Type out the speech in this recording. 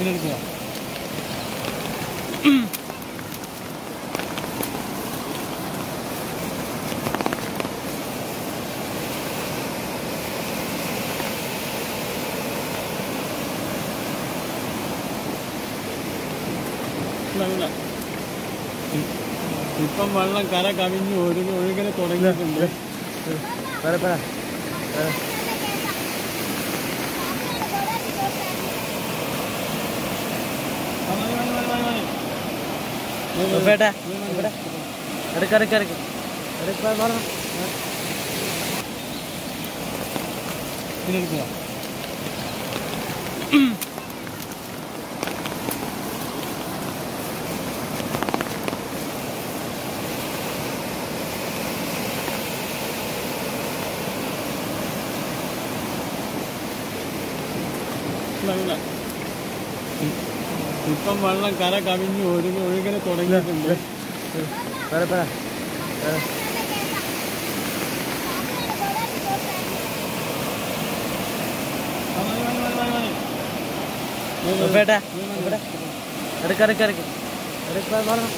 ഇതിലെടുക്കുക ഇപ്പം വെള്ളം കര കവിഞ്ഞ് ഒഴുകി ഒഴുകൽ തുടങ്ങിയിട്ടുണ്ട്. പറ பேட்டா எடுக்க எடுக்க எடுக்க எடுக்க பாருங்க எடுக்கலாம் நல்லா ഇപ്പം വെള്ളം കര കവിഞ്ഞ് ഒഴുകി ഒഴുകൽ തുടങ്ങിയിട്ടുണ്ട്. എടുക്കറക്കറക്ക് പറ പേട്ടാ എടുക്ക എടുക്ക എടുക്ക. എടുക്ക പറഞ്ഞു